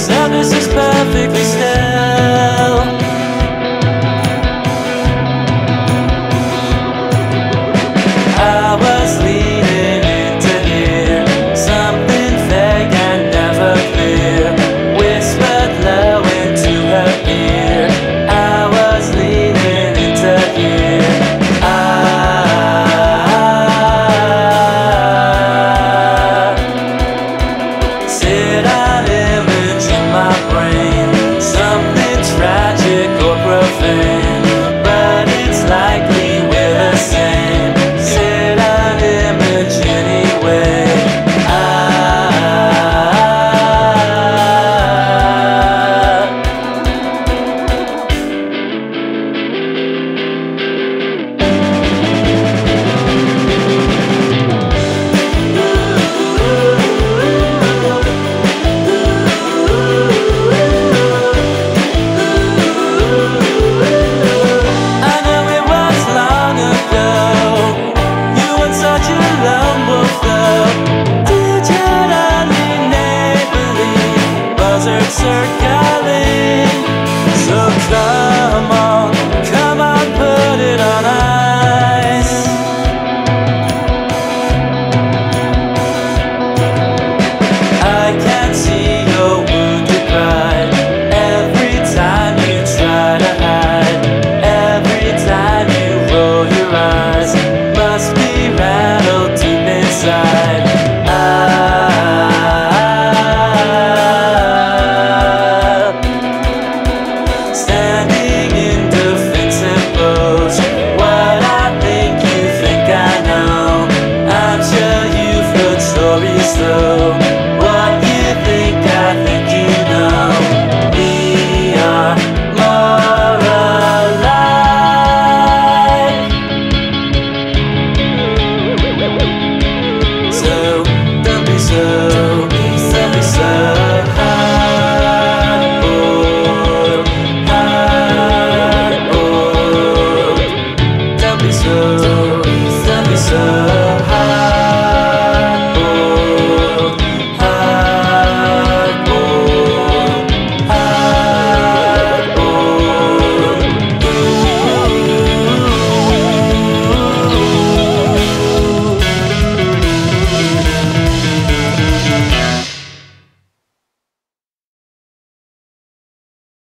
Sadness is perfectly desert circus. deserve